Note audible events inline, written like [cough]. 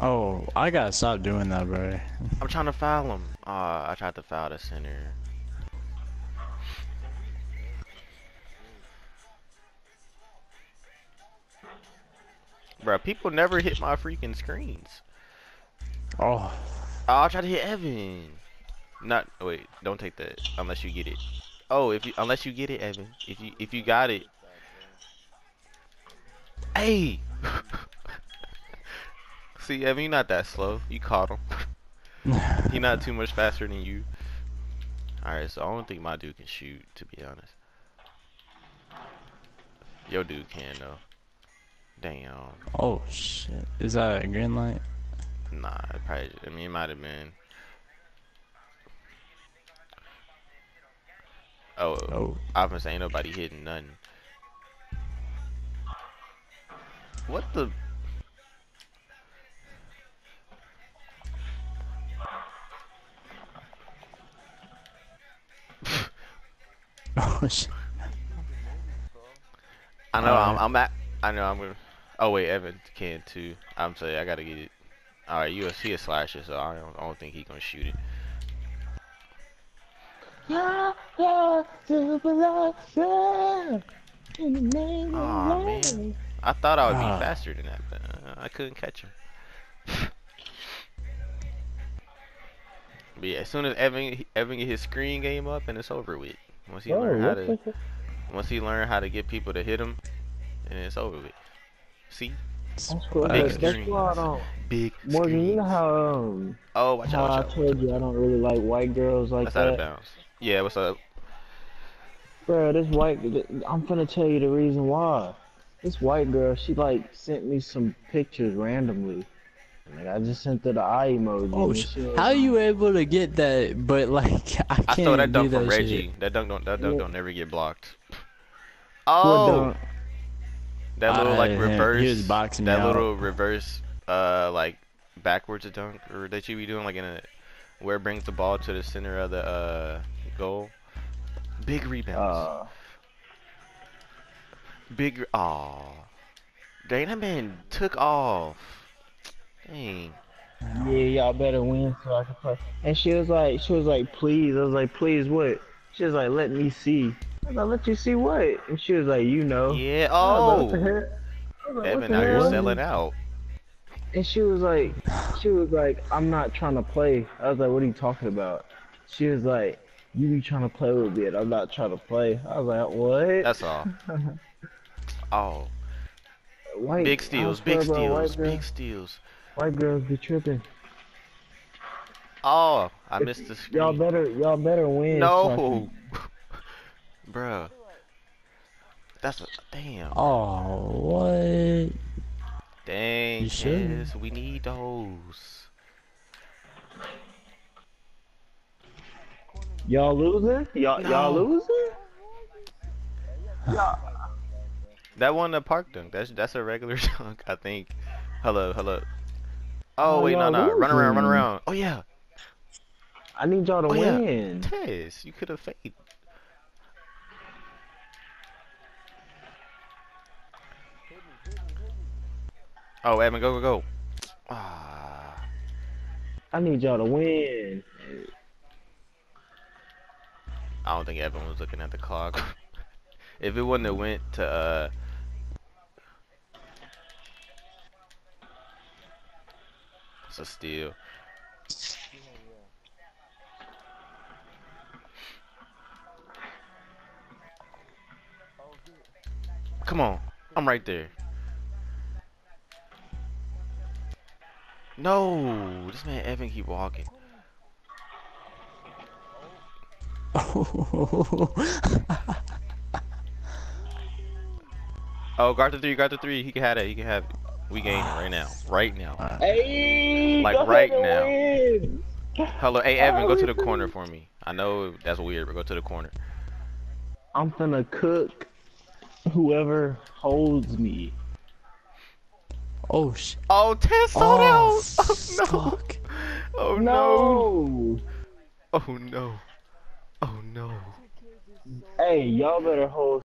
Oh, I gotta stop doing that, bro. I'm trying to foul him. Uh, I tried to foul the center. Bro, people never hit my freaking screens. Oh, Oh, I tried to hit Evan. Not wait, don't take that unless you get it. Oh, if you unless you get it, Evan. If you if you got it. Hey. See, Evan, you're not that slow. You caught him. [laughs] He not too much faster than you. Alright, so I don't think my dude can shoot, to be honest. Your dude can though. Damn. oh shit. Is that a green light? Nah, it probably. I mean, it might have been. Oh, Oh, I've been saying nobody hitting nothing. What the? Oh shit. I know I'm, I'm at. I know I'm gonna. Oh wait, Evan can too. I'm saying I gotta get it. All right, you he a slasher, so I don't, I don't think he gonna shoot it. Yeah, yeah, yeah. In the name Aw, love. man. I thought I would be Ah. faster than that, but uh, I couldn't catch him. [laughs] but yeah, as soon as Evan Evan get his screen game up, and it's over with. Once he Bro, learn how to the once he learn how to get people to hit him, and it's over with. See, That's cool. Big That's, that's why I don't. big Morgan, you know how um Oh, watch how out! I Watch out. told you I don't really like white girls like That's out of that. bounds. Yeah, what's up? Bro, this white, I'm finna tell you the reason why. This white girl, she like sent me some pictures randomly. Like I just sent her the eye emoji. Oh, and sh- she was how like, you able to get that? But like, [laughs] I can't I stole that do dunk that from shit. Reggie. That dunk don't that dunk Yeah. don't ever get blocked. Oh, that little like reverse. he was boxing me that out. little reverse, uh, like backwards dunk or that you be doing like in a where it brings the ball to the center of the uh goal. Big rebounds. Uh, Big. Aw. Dang, that man took off. Dang. yeah, y'all better win so I can play. And she was like, she was like, please. I was like, please what? She was like, let me see. I was like, let you see what? And she was like, you know. Yeah. I was like, what the Oh. heck? I was like, what Evan, now you're selling out. And she was like, she was like, I'm not trying to play. I was like, what are you talking about? She was like, you be trying to play with me, and I'm not trying to play. I was like, what? That's all. Oh. white, Big steals. Big steals. Big steals. White girls be tripping. Oh, I missed the screen. Y'all better, y'all better win. No. can- [laughs] Bruh. That's a damn. Oh, what? Dang, You should. yes, we need those. Y'all losing? Y'all, y'all No. losing? [laughs] That one, the park dunk. That's that's a regular [laughs] dunk, I think. Hello, hello. Oh, Oh, wait, no, no. Run around, run around. Oh yeah, I need y'all to Oh, yeah. win. Tess, you could have faded. Oh, Evan, go, go, go. Ah, I need y'all to win. I don't think Evan was looking at the clock. [laughs] if it wouldn't have went to uh. It's a steal. Come on, I'm right there. No, this man Evan keep walking. [laughs] Oh, guard the three, guard the three. He can have it. He can have it. We gain right now, right now. Hey, Like right now. win. Hello, hey Evan, go to the corner for me. I know that's weird, but go to the corner. I'm finna cook whoever holds me. oh sh. Oh, Tess sold Oh, out. Oh, [laughs] oh no. fuck. Oh no. No. Oh no. Oh no. Hey, y'all better hold